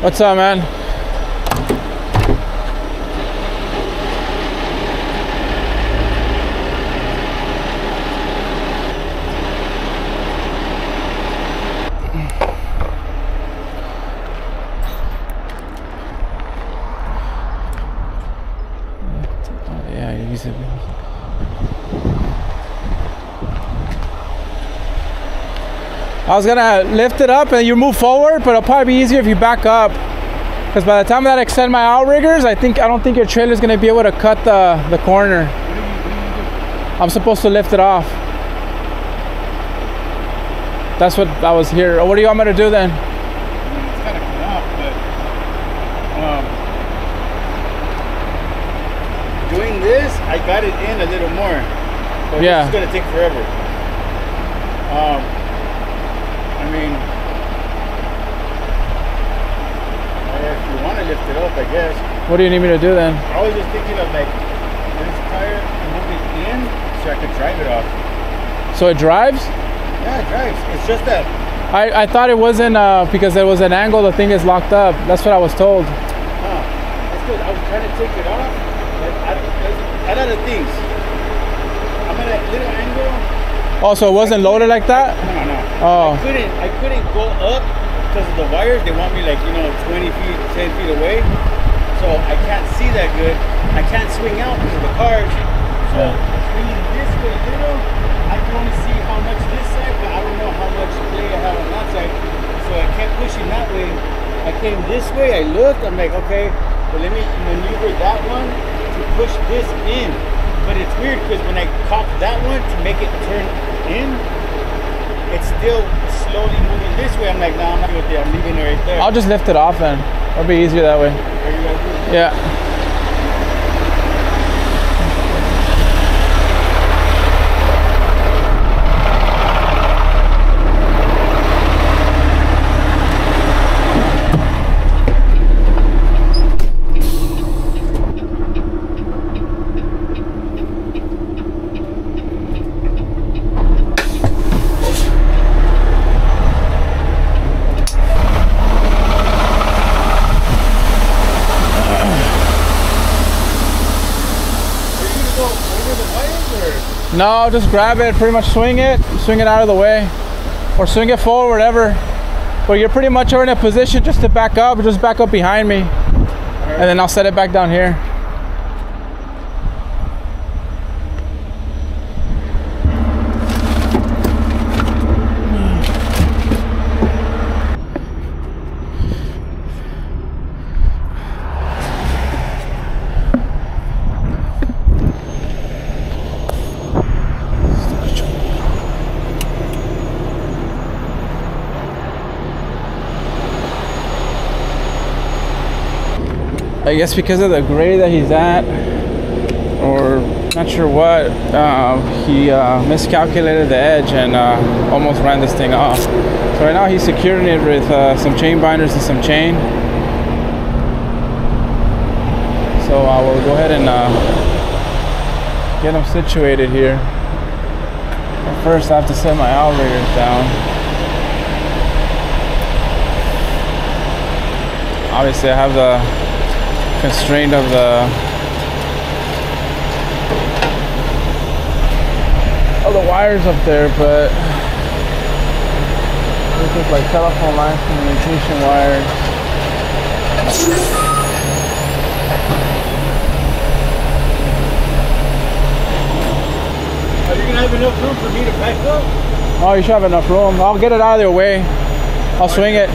What's up, man? Oh, yeah, you use it. I was gonna lift it up and you move forward, but it'll probably be easier if you back up. Because by the time that I extend my outriggers, I think I don't think your trailer's gonna be able to cut the the corner. I'm supposed to lift it off. That's what I was here. What do you want me to do then? I mean, it's kind of cut off, but um, doing this, I got it in a little more. But Yeah. it's gonna take forever. Um, I mean, if you want to lift it up, I guess. What do you need me to do then? I was just thinking of like this tire it in so I could drive it off. So it drives? Yeah, it drives. It's just that I, I thought it wasn't uh, because there was an angle the thing is locked up. That's what I was told. Huh. That's good. I was trying to take it off. I, there's a lot of things. I'm at a little angle. Oh, so it wasn't loaded like that? No, no. Oh. I couldn't. I couldn't go up because of the wires. They want me like you know 20 feet, 10 feet away. So I can't see that good. I can't swing out because of the cars. So swinging this way a little, I can only see how much this side, but I don't know how much play I have on that side. So I kept pushing that way. I came this way. I looked. I'm like, okay, but let me maneuver that one to push this in. But it's weird because when I cock that one to make it turn in, it's still slowly moving this way. I'm like, no, I'm not with it. I'm leaving it right there. I'll just lift it off then. It'll be easier that way. What you guys do? Yeah. Are you gonna go over the wires or? No, just grab it, pretty much swing it, swing it out of the way, or swing it forward, whatever. But you're pretty much in a position just to back up, just back up behind me, and then I'll set it back down here. I guess because of the grade that he's at, or not sure what, uh, he uh, miscalculated the edge and uh, almost ran this thing off. So right now he's securing it with uh, some chain binders and some chain. So I will go ahead and uh, get him situated here. But first I have to set my outriggers down. Obviously I have the constraint of the of the wires up there, but this is like telephone line communication wires. Are you gonna have enough room for me to back up? Oh, you should have enough room. I'll get it out of your way. I'll swing it.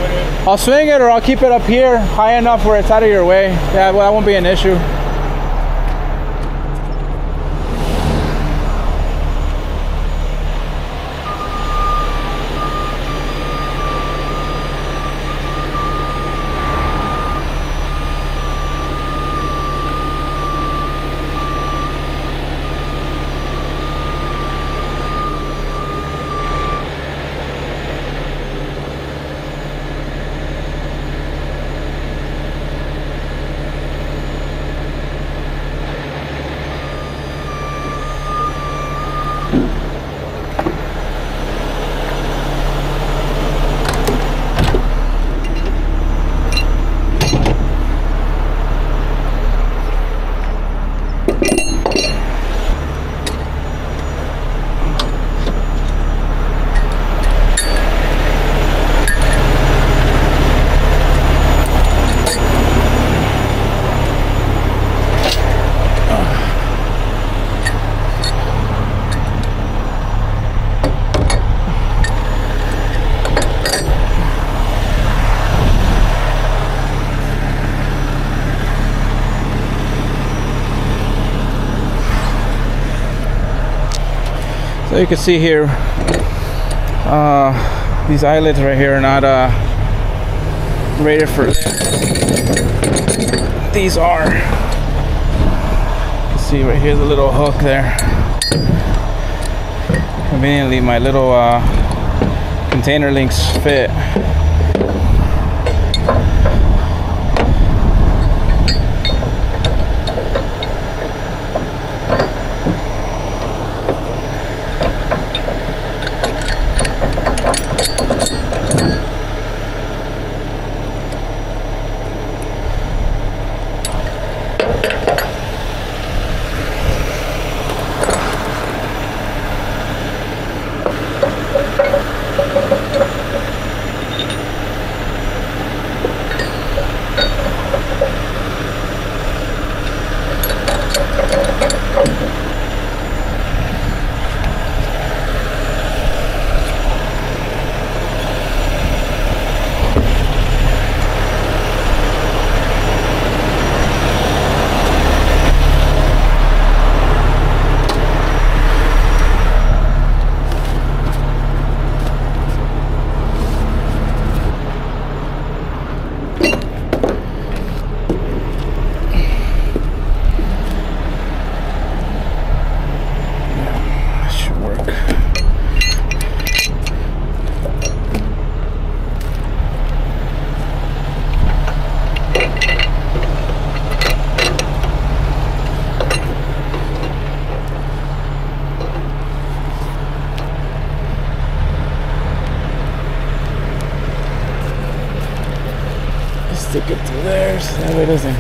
I'll swing it, or I'll keep it up here high enough where it's out of your way. Yeah, well, that won't be an issue. So you can see here, uh, these eyelets right here are not uh, rated for These are. See right here the little hook there. Conveniently, my little uh, container links fit. That should work. Stick it through there so that way it doesn't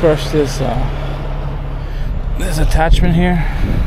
crush this uh, this attachment here.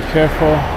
Be careful.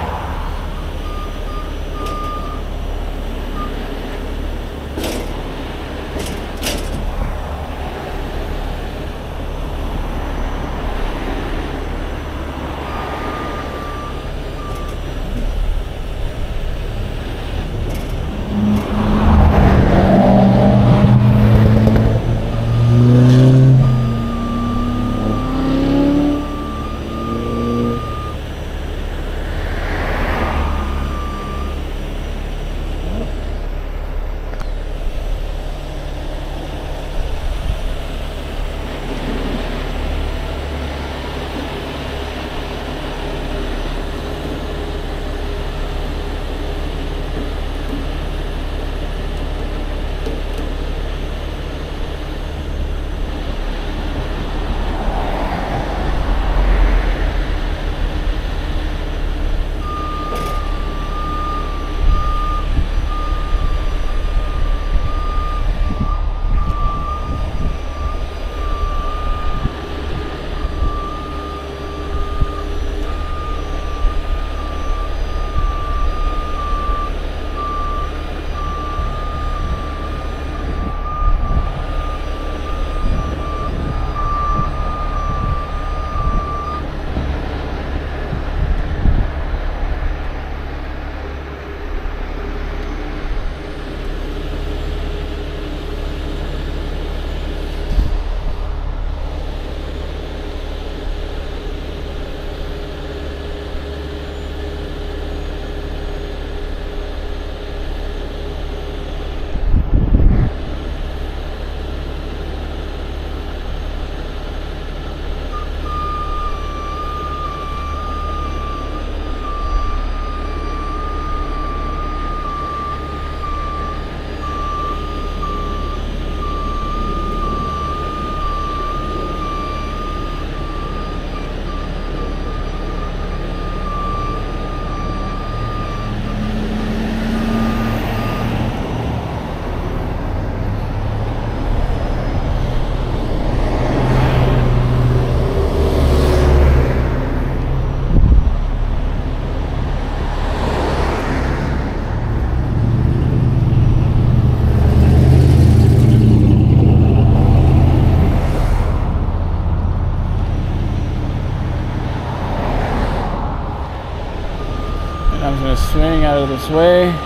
This way.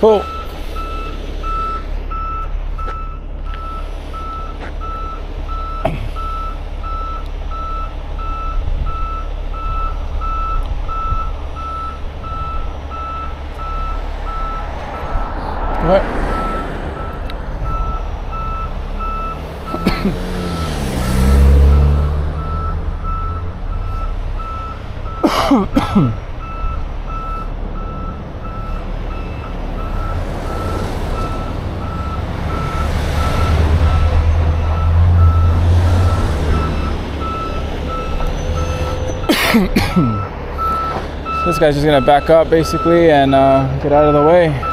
Cool. What? This guy's just gonna back up basically and uh, get out of the way.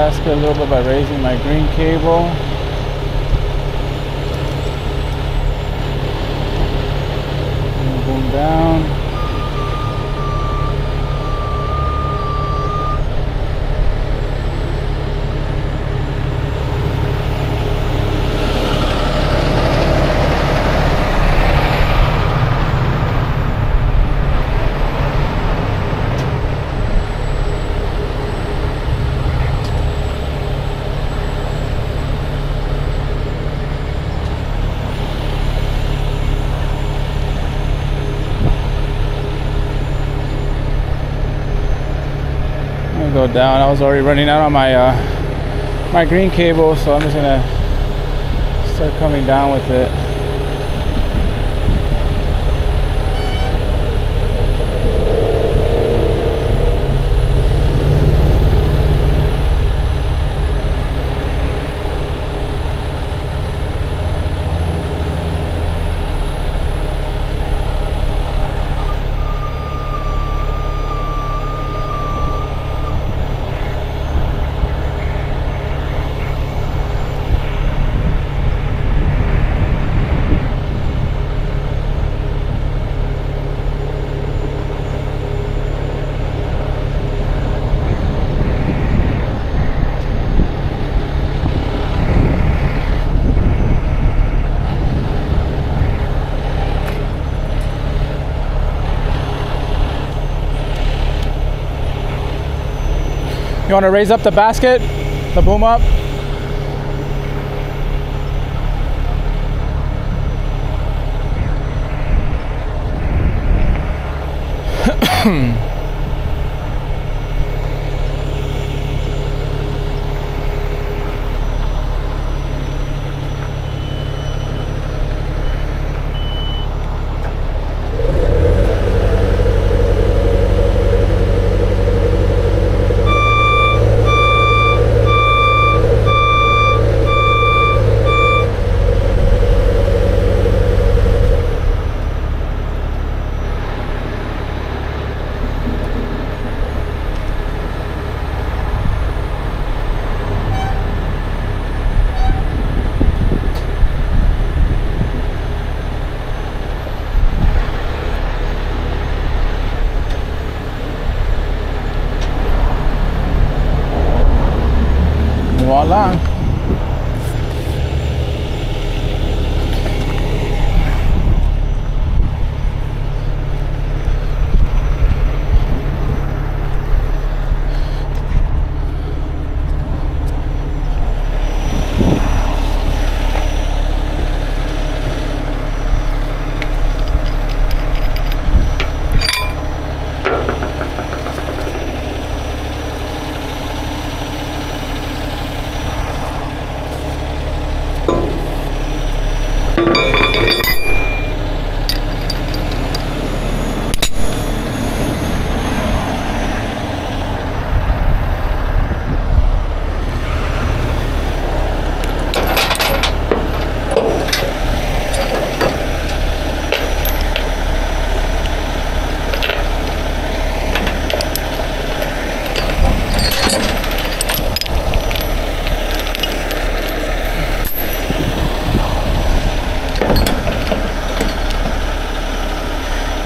Basket a little bit by raising my green cable. boom down. Go down. I was already running out on my uh, my green cable, so I'm just gonna start coming down with it. You want to raise up the basket, the boom up? Bora.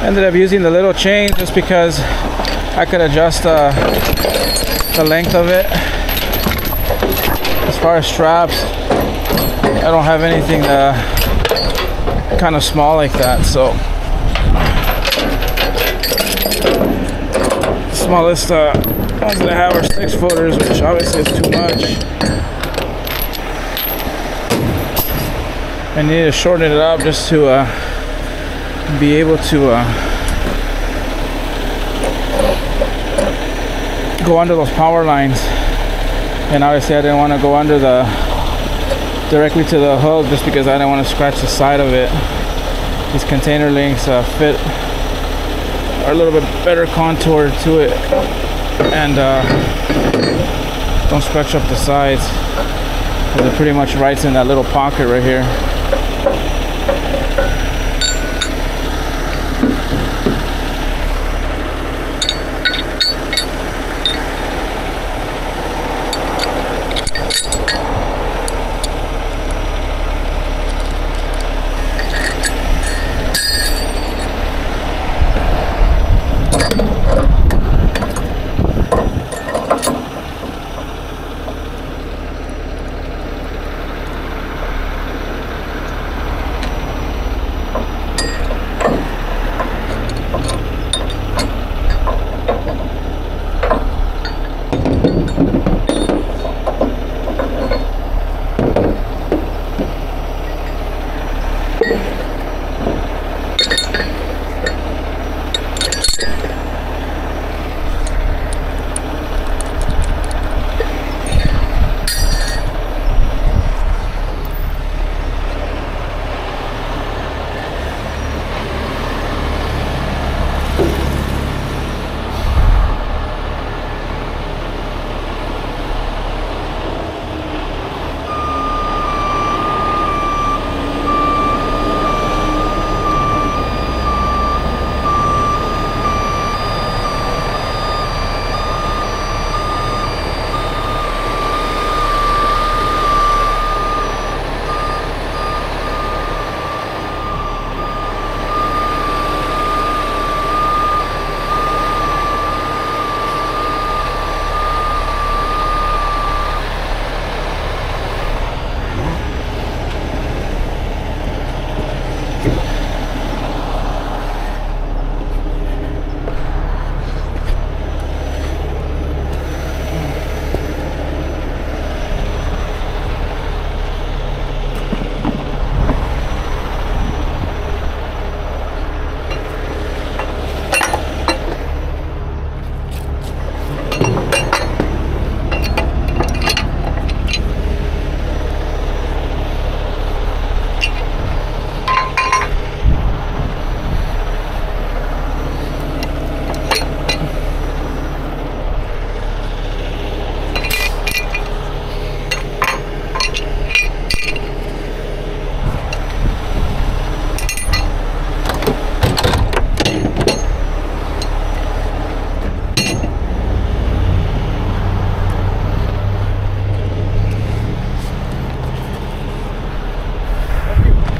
Ended up using the little chain just because I could adjust uh, the length of it. As far as straps I don't have anything uh, kind of small like that so. Smallest uh, ones that I have are six footers which obviously is too much. I need to shorten it up just to uh, be able to uh, go under those power lines. And obviously I didn't want to go under the directly to the hose just because I didn't want to scratch the side of it. These container links uh, fit are a little bit better contour to it and uh, don't scratch up the sides. It pretty much right in that little pocket right here.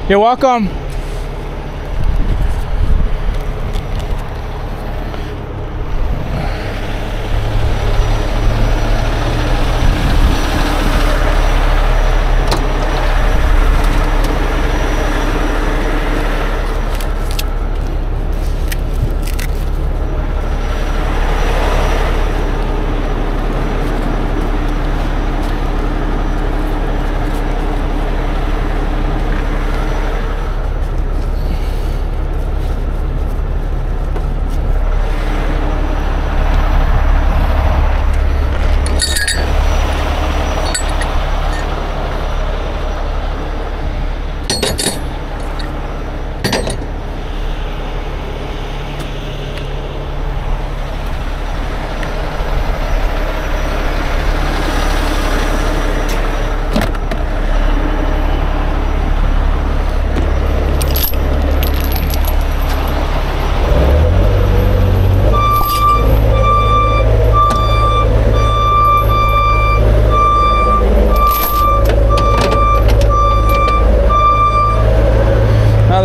You're welcome.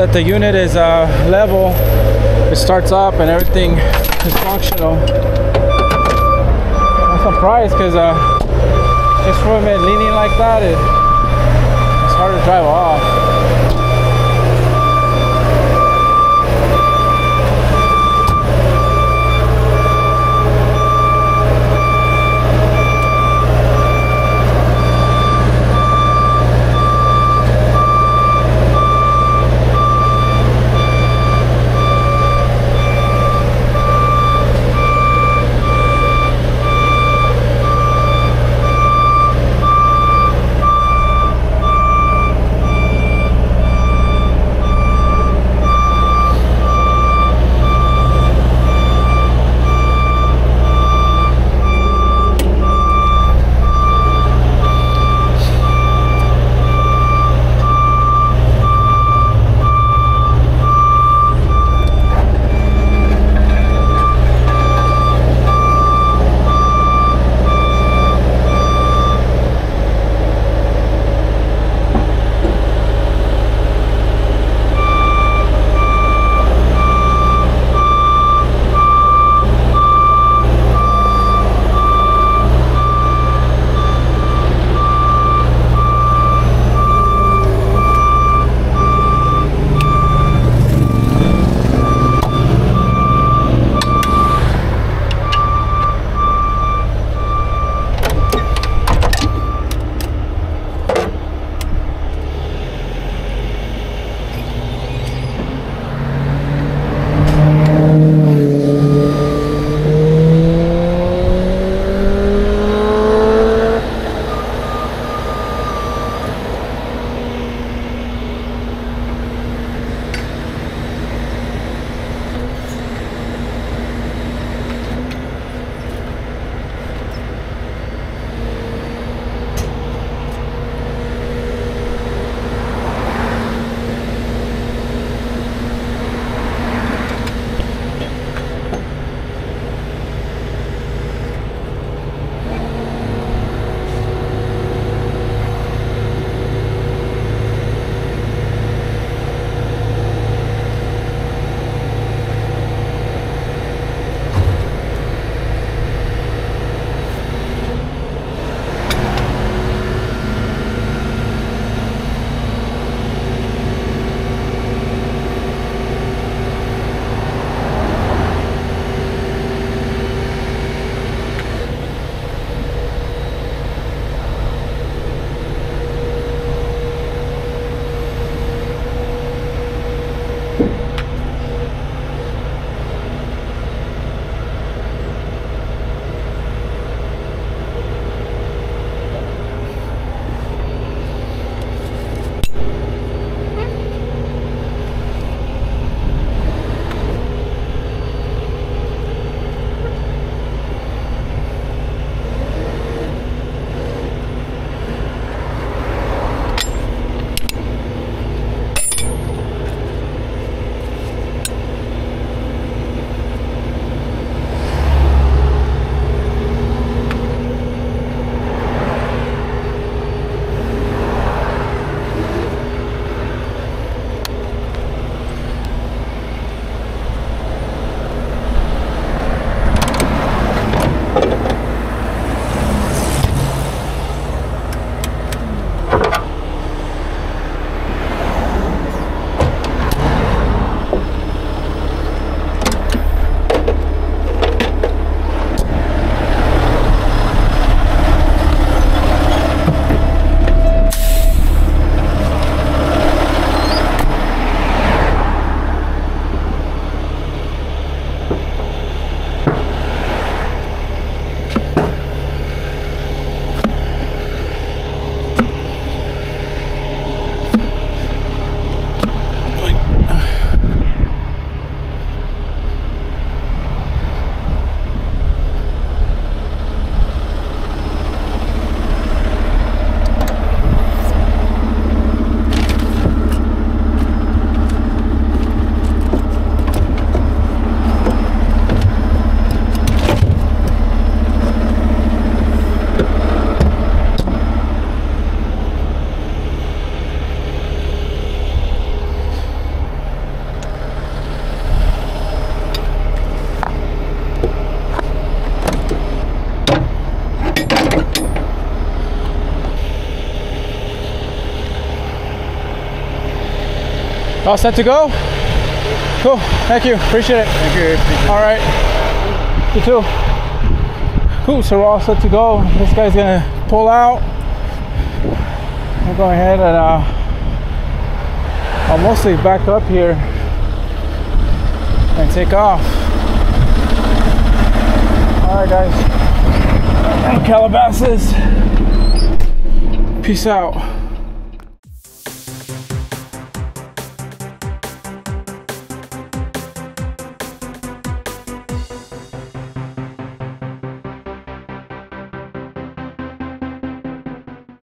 That the unit is uh, level, it starts up and everything is functional. I'm surprised because uh, from it leaning like that, it, it's hard to drive off. All set to go? Cool. Thank you. Appreciate it. Thank you. All right. You too. Cool. So we're all set to go. This guy's gonna pull out. We'll go ahead and uh, I'll mostly back up here and take off. All right, guys. And Calabasas. Peace out.